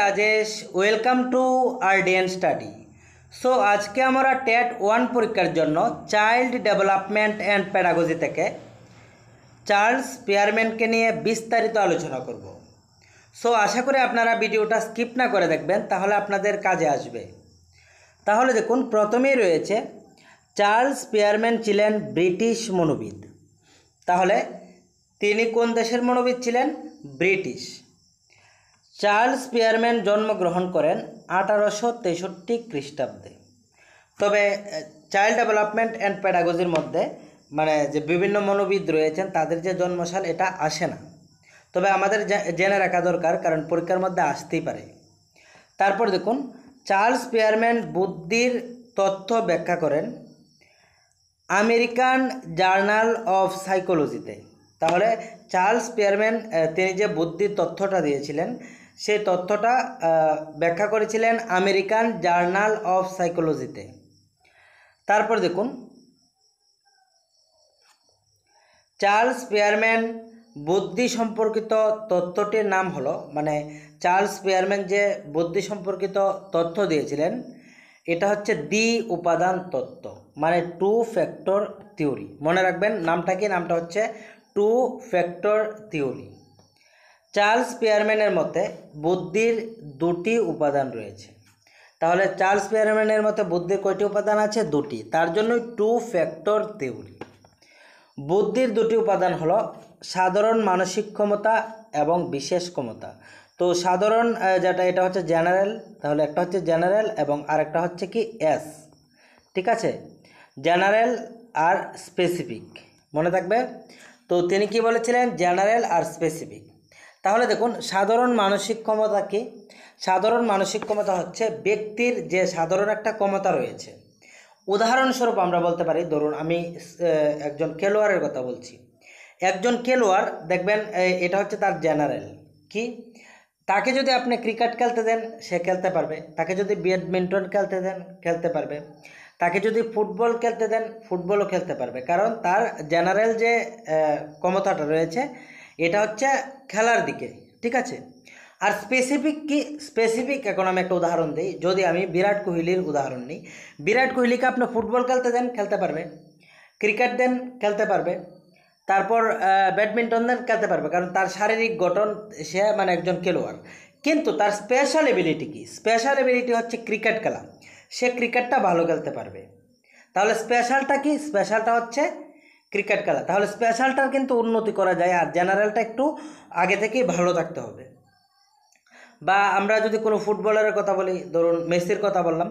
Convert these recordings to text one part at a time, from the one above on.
Rajesh welcome to RDN study so আজকে আমরা TET one পরীক্ষার জন্য চাইল্ড ডেভেলপমেন্ট অ্যান্ড প্যাডাগজি থেকে চার্লস পেয়ারম্যানকে নিয়ে বিস্তারিত আলোচনা করব। সো আশা করি আপনারা ভিডিওটা স্কিপ না করে দেখবেন, তাহলে আপনাদের কাজে আসবে। তাহলে দেখুন, প্রথমেই রয়েছে চার্লস পেয়ারম্যান ছিলেন ব্রিটিশ মনোবিদ। তাহলে তিনি কোন দেশের মনোবিদ ছিলেন? ব্রিটিশ চার্লস পিয়ারম্যান জন্মগ্রহণ করেন আঠারোশো তেষট্টি খ্রিস্টাব্দে। তবে চাইল্ড ডেভেলপমেন্ট অ্যান্ড প্যাডাগজির মধ্যে মানে যে বিভিন্ন মনোবিদ রয়েছেন, তাদের যে জন্মসাল, এটা আসে না। তবে আমাদের জেনে রাখা দরকার, কারণ পরীক্ষার মধ্যে আসতেই পারে। তারপর দেখুন, চার্লস পিয়ারম্যান বুদ্ধির তথ্য ব্যাখ্যা করেন, আমেরিকান জার্নাল অফ সাইকোলজিতে। তাহলে, চার্লস পিয়ারম্যান তিনি যে বুদ্ধির তথ্যটা দিয়েছিলেন সেই তথ্যটা ব্যাখ্যা করেছিলেন আমেরিকান জার্নাল অফ সাইকোলজিতে। তারপর দেখুন। চার্লস পিয়ারম্যান বুদ্ধি সম্পর্কিত তথ্যটির নাম হলো মানে চার্লস পিয়ারম্যান যে বুদ্ধি সম্পর্কিত তথ্য দিয়েছিলেন, এটা হচ্ছে দ্বি উপাদান তত্ত্ব মানে টু ফ্যাক্টর থিওরি। মনে রাখবেন, নামটা কি? নামটা হচ্ছে টু ফ্যাক্টর থিওরি। চার্লস পিয়ারম্যানের মতে বুদ্ধির দুটি উপাদান রয়েছে। তাহলে চার্লস পিয়ারম্যানের মতে বুদ্ধির কয়টি উপাদান আছে? দুটি। তার জন্যই টু ফ্যাক্টর থিওরি। বুদ্ধির দুটি উপাদান হলো সাধারণ মানসিক ক্ষমতা এবং বিশেষ ক্ষমতা। তো সাধারণ যেটা, এটা হচ্ছে জেনারেল, তাহলে একটা হচ্ছে জেনারেল এবং আরেকটা হচ্ছে কি এস। ঠিক আছে? জেনারেল আর স্পেসিফিক। মনে থাকবে? তো তিনি কি বলেছিলেন? জেনারেল আর স্পেসিফিক। তাহলে দেখুন, সাধারণ মানসিক ক্ষমতা কি? সাধারণ মানসিক ক্ষমতা হচ্ছে ব্যক্তির যে সাধারণ একটা ক্ষমতা রয়েছে। উদাহরণস্বরূপ আমরা বলতে পারি, ধরুন আমি একজন খেলোয়াড়ের কথা বলছি। একজন খেলোয়াড়, দেখবেন এটা হচ্ছে তার জেনারেল। কি? তাকে যদি আপনি ক্রিকেট খেলতে দেন, সে খেলতে পারবে। তাকে যদি ব্যাডমিন্টন খেলতে দেন, খেলতে পারবে। তাকে যদি ফুটবল খেলতে দেন, ফুটবলও খেলতে পারবে। কারণ তার জেনারেল যে ক্ষমতাটা রয়েছে এটা হচ্ছে খেলার দিকে, ঠিক আছে? আর স্পেসিফিক কি স্পেসিফিক এখন আমি একটা উদাহরণ দিই, যদি আমি বিরাট কোহলির উদাহরণ নিই। বিরাট কোহলিকে আপনি ফুটবল খেলতে দেন, খেলতে পারবে। ক্রিকেট দেন, খেলতে পারবে। তারপর ব্যাডমিন্টন দেন, খেলতে পারবে। কারণ তার শারীরিক গঠন, সে মানে একজন খেলোয়াড়। কিন্তু তার স্পেশাল এবিলিটি কি? স্পেশাল এবিলিটি হচ্ছে ক্রিকেট খেলা। সে ক্রিকেটটা ভালো খেলতে পারবে। তাহলে স্পেশালটা কি? স্পেশালটা হচ্ছে ক্রিকেট খেলা। তাহলে স্পেশালটার কিন্তু উন্নতি করা যায় আর জেনারেলটা একটু আগে থেকেই ভালো থাকতে হবে। বা আমরা যদি কোনো ফুটবলারের কথা বলি, ধরুন মেসির কথা বললাম।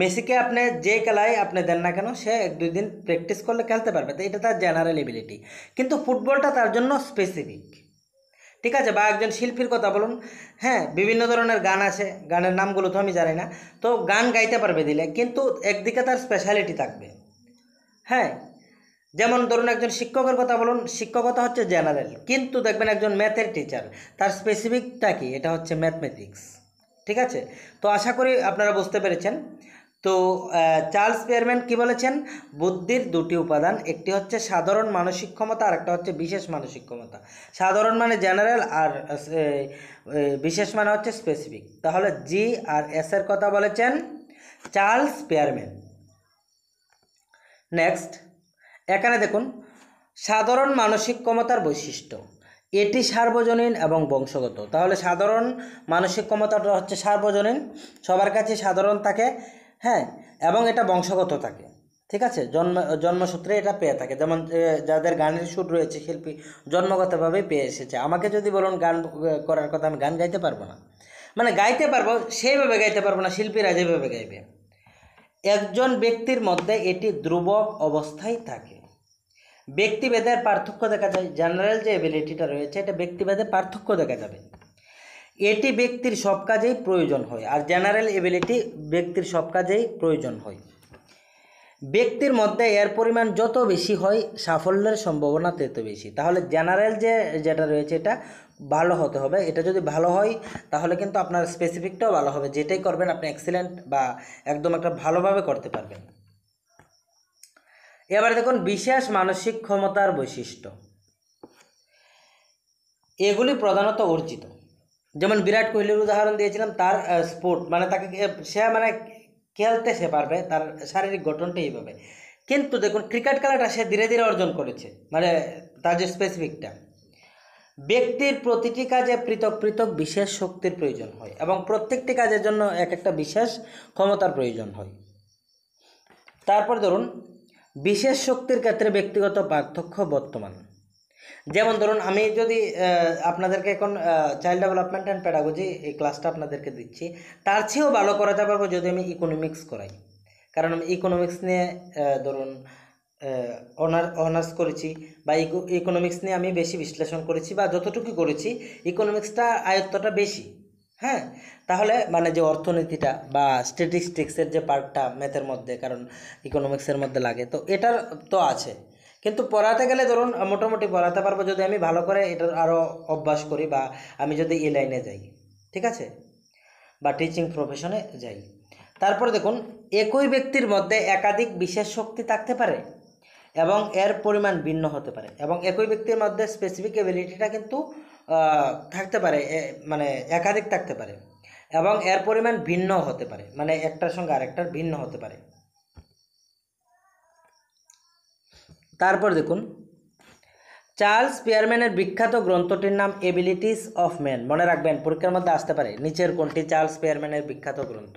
মেসিকে আপনি যে খেলায় আপনি দেন না কেন, সে এক দুই দিন প্র্যাকটিস করলে খেলতে পারবে। তো এটা তার জেনারেল এবিলিটি কিন্তু ফুটবলটা তার জন্য স্পেসিফিক ঠিক আছে, বা একজন শিল্পীর কথা বলুন। হ্যাঁ বিভিন্ন ধরনের গান আছে। গানের নামগুলো তো আমি জানি না। তো গান গাইতে পারবে দিলে, কিন্তু একদিকে তার স্পেশালিটি থাকবে। হ্যাঁ যেমন ধরুন একজন শিক্ষকের কথা বলুন, শিক্ষকতা হচ্ছে জেনারেল কিন্তু দেখবেন একজন ম্যাথের টিচার তার স্পেসিফিকটা কি? এটা হচ্ছে ম্যাথমেটিক্স ঠিক আছে? তো আশা করি আপনারা বুঝতে পেরেছেন। তো চার্লস পেয়ারম্যান কি বলেছেন? বুদ্ধির দুটি উপাদান, একটি হচ্ছে সাধারণ মানসিক ক্ষমতা আর একটা হচ্ছে বিশেষ মানসিক ক্ষমতা। সাধারণ মানে জেনারেল আর বিশেষ মানে হচ্ছে স্পেসিফিক তাহলে জি আর এস এর কথা বলেছেন চার্লস পেয়ারম্যান নেক্সট এখানে দেখুন, সাধারণ মানসিক ক্ষমতার বৈশিষ্ট্য। এটি সার্বজনীন এবং বংশগত। তাহলে সাধারণ মানসিক ক্ষমতাটা হচ্ছে সার্বজনীন, সবার কাছে সাধারণ থাকে হ্যাঁ এবং এটা বংশগত থাকে। ঠিক আছে? জন্ম, জন্মসূত্রে এটা পেয়ে থাকে। যেমন যাদের গানের সুর রয়েছে, শিল্পী জন্মগতভাবে পেয়ে এসেছে। আমাকে যদি বলুন গান করার কথা, আমি গান গাইতে পারব না। মানে গাইতে পারব, সেইভাবে গাইতে পারব না, শিল্পীরা যেভাবে গাইবে। একজন ব্যক্তির মধ্যে এটি ধ্রুবক অবস্থায় থাকে। ব্যক্তিভেদের পার্থক্য দেখা যায়। জেনারেল যে এবিলিটিটা রয়েছে, এটা ব্যক্তিভেদে পার্থক্য দেখা যাবে। এটি ব্যক্তির সব কাজেই প্রয়োজন হয় আর জেনারেল এবিলিটি ব্যক্তির সব কাজেই প্রয়োজন হয়। ব্যক্তির মধ্যে এর পরিমাণ যত বেশি হয়, সাফল্যের সম্ভাবনা তত বেশি। তাহলে জেনারেল যে, যেটা রয়েছে, এটা ভালো হতে হবে। এটা যদি ভালো হয়, তাহলে কিন্তু আপনার স্পেসিফিকটাও ভালো হবে। যেটাই করবেন, আপনি এক্সিলেন্ট বা একদম একটা ভালোভাবে করতে পারবেন। এবার দেখুন বিশেষ মানসিক ক্ষমতার বৈশিষ্ট্য। এগুলি প্রধানত অর্জিত। যেমন বিরাট কোহলির উদাহরণ দিয়েছিলাম, তার স্পোর্ট মানে তাকে সে মানে খেলতে সে পারবে, তার শারীরিক গঠনটা এইভাবে। কিন্তু দেখুন ক্রিকেট খেলাটা সে ধীরে ধীরে অর্জন করেছে মানে তার যে স্পেসিফিকটা ব্যক্তির প্রতিটি কাজে পৃথক পৃথক বিশেষ শক্তির প্রয়োজন হয় এবং প্রত্যেকটি কাজের জন্য এক একটা বিশেষ ক্ষমতার প্রয়োজন হয়। তারপর ধরুন বিশেষ শক্তির ক্ষেত্রে ব্যক্তিগত পার্থক্য বর্তমান। যেমন ধরুন, আমি যদি আপনাদেরকে এখন চাইল্ড ডেভেলপমেন্ট অ্যান্ড প্যাডাগজি এই ক্লাসটা আপনাদেরকে দিচ্ছি, তার চেয়েও ভালো করাতে পারব যদি আমি ইকোনমিক্স করাই। কারণ আমি ইকোনমিক্স নিয়ে ধরুন অনার অনার্স করেছি বা ইকো ইকোনমিক্স নিয়ে আমি বেশি বিশ্লেষণ করেছি বা যতটুকু করেছি ইকোনমিক্সটা আয়ত্তটা বেশি। হ্যাঁ তাহলে মানে যে অর্থনীতিটা বা স্ট্যাটিস্টিক্সের যে পার্টটা ম্যাথের মধ্যে, কারণ ইকোনমিক্সের মধ্যে লাগে, তো এটার তো আছে। কিন্তু পড়াতে গেলে ধরুন মোটামুটি পড়াতে পারব যদি আমি ভালো করে এটার আরও অভ্যাস করি বা আমি যদি এই লাইনে যাই, ঠিক আছে? বা টিচিং প্রফেশনে যাই। তারপর দেখুন, একই ব্যক্তির মধ্যে একাধিক বিশেষ শক্তি থাকতে পারে এবং এর পরিমাণ ভিন্ন হতে পারে এবং একই ব্যক্তির মধ্যে স্পেসিফিক এবিলিটিটা কিন্তু থাকতে পারে মানে একাধিক থাকতে পারে এবং এর পরিমাণ ভিন্ন হতে পারে মানে একটার সঙ্গে আরেকটার ভিন্ন হতে পারে। তারপর দেখুন, চার্লস পিয়ারম্যানের বিখ্যাত গ্রন্থটির নাম এবিলিটিস অফ ম্যান মনে রাখবেন, পরীক্ষার মধ্যে আসতে পারে, নিচের কোনটি চার্লস পিয়ারম্যানের বিখ্যাত গ্রন্থ?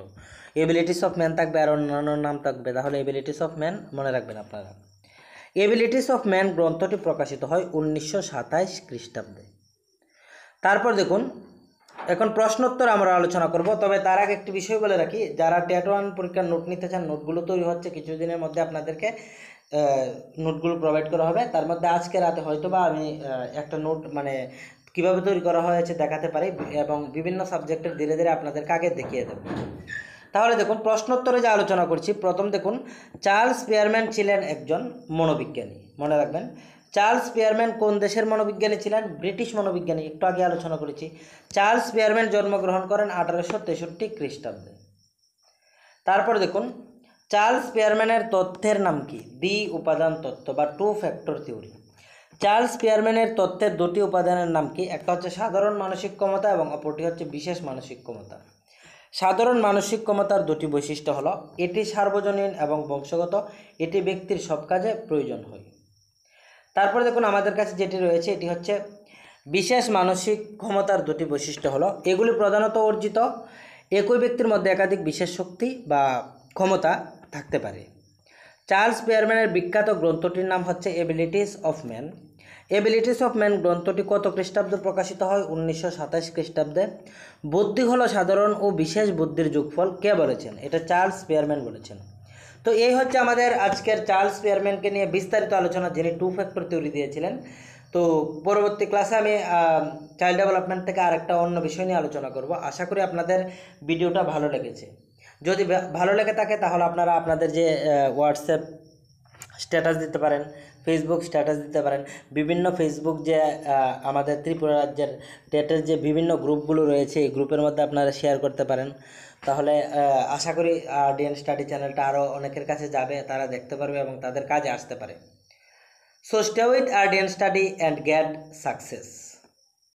এবিলিটিস অফ ম্যান থাকবে আর অন্যান্য নাম থাকবে, তাহলে এবিলিটিস অফ ম্যান মনে রাখবেন আপনারা। এবিলিটিস অফ ম্যান গ্রন্থটি প্রকাশিত হয় উনিশশো সাতাইশ খ্রিস্টাব্দে। তারপর দেখুন, এখন প্রশ্নোত্তর আমরা আলোচনা করব, তবে তার আগে একটি বিষয় বলে রাখি, যারা টেট ওয়ান পরীক্ষার নোট নিতে চান নোটগুলো তৈরি হচ্ছে, কিছুদিনের মধ্যে আপনাদেরকে নোটগুলো প্রোভাইড করা হবে। তার মধ্যে আজকে রাতে হয়তো বা আমি একটা নোট মানে কীভাবে তৈরি করা হয়েছে দেখাতে পারি এবং বিভিন্ন সাবজেক্টের ধীরে ধীরে আপনাদেরকে আগে দেখিয়ে দেবো। তাহলে দেখুন, প্রশ্নোত্তরে যে আলোচনা করছি, প্রথম দেখুন, চার্লস পিয়ারম্যান ছিলেন একজন মনোবিজ্ঞানী, মনে রাখবেন। চার্লস পিয়ারম্যান কোন দেশের মনোবিজ্ঞানী ছিলেন? ব্রিটিশ মনোবিজ্ঞানী, একটু আগে আলোচনা করেছি। চার্লস পিয়ারম্যান জন্মগ্রহণ করেন আঠারোশো তেষট্টি খ্রিস্টাব্দে। তারপর দেখুন, চার্লস পিয়ারম্যানের তথ্যের নাম কি? দ্বি উপাদান তত্ত্ব বা টু ফ্যাক্টর থিওরি। চার্লস পিয়ারম্যানের তত্ত্বের দুটি উপাদানের নাম কি? একটা হচ্ছে সাধারণ মানসিক ক্ষমতা এবং অপরটি হচ্ছে বিশেষ মানসিক ক্ষমতা। সাধারণ মানসিক ক্ষমতার দুটি বৈশিষ্ট্য হলো, এটি সার্বজনীন এবং বংশগত, এটি ব্যক্তির সব কাজে প্রয়োজন হয়। তারপর দেখুন আমাদের কাছে যেটি রয়েছে, এটি হচ্ছে বিশেষ মানসিক ক্ষমতার দুটি বৈশিষ্ট্য হলো, এগুলি প্রধানত অর্জিত, একই ব্যক্তির মধ্যে একাধিক বিশেষ শক্তি বা ক্ষমতা থাকতে পারে। চার্লস পেয়ারম্যানের বিখ্যাত গ্রন্থটির নাম হচ্ছে abilities of man abilities of man গ্রন্থটি কত খ্রিস্টাব্দে প্রকাশিত হয়? উনিশশো সাতাশ খ্রিস্টাব্দে। বুদ্ধি হলো সাধারণ ও বিশেষ বুদ্ধির যোগফল। কে বলেছেন? এটা চার্লস পেয়ারম্যান বলেছেন। তো এই হচ্ছে আমাদের আজকের চার্লস পেয়ারম্যানকে নিয়ে বিস্তারিত আলোচনা যিনি টু ফ্যাক্টর থিওরি দিয়েছিলেন। তো পরবর্তী ক্লাসে আমি চাইল্ড ডেভেলপমেন্ট থেকে আরেকটা অন্য বিষয় নিয়ে আলোচনা করব। আশা করি আপনাদের ভিডিওটা ভালো লেগেছে। যদি ভালো লেগে থাকে তাহলে আপনারা আপনাদের যে হোয়াটসঅ্যাপ স্ট্যাটাস দিতে পারেন ফেসবুক স্ট্যাটাস দিতে পারেন। বিভিন্ন ফেসবুক যে আমাদের ত্রিপুরা রাজ্যের টেটের যে বিভিন্ন গ্রুপগুলো রয়েছে, এই গ্রুপের মধ্যে আপনারা শেয়ার করতে পারেন। তাহলে আশা করি ডিএন স্টাডি চ্যানেলটা আরও অনেকের কাছে যাবে, তারা দেখতে পারবে এবং তাদের কাজে আসতে পারে। So stay with RDN study and get success